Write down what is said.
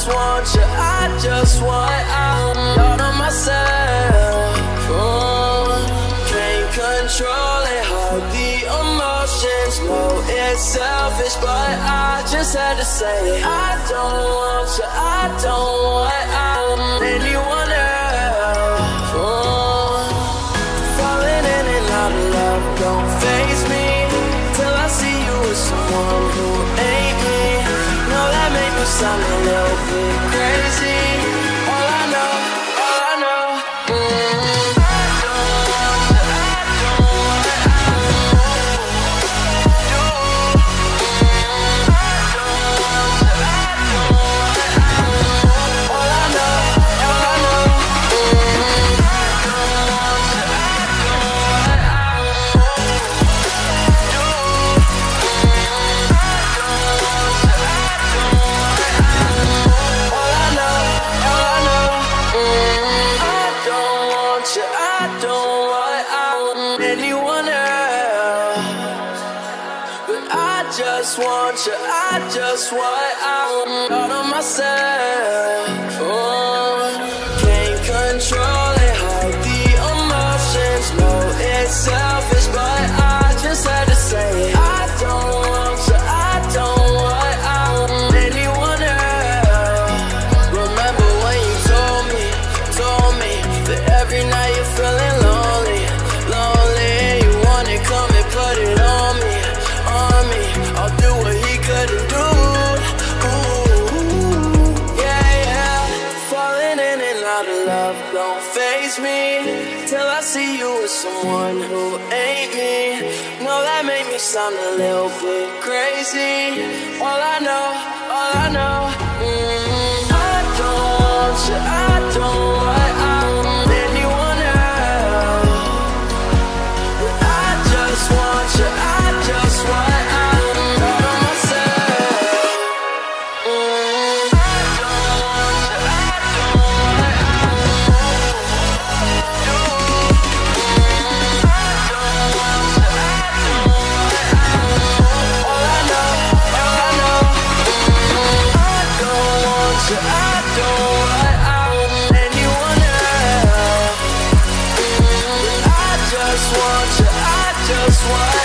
just want you, I just want I Lord on myself oh, mm. Can't control it, hard the emotions Know it's selfish, but I just had to say it I don't want you, I don't want I something a little bit crazy. I just want you, I just want I want all of myself. don't phase me till I see you with someone who ain't me. No, that made me sound a little bit crazy. All I know, all I know. What?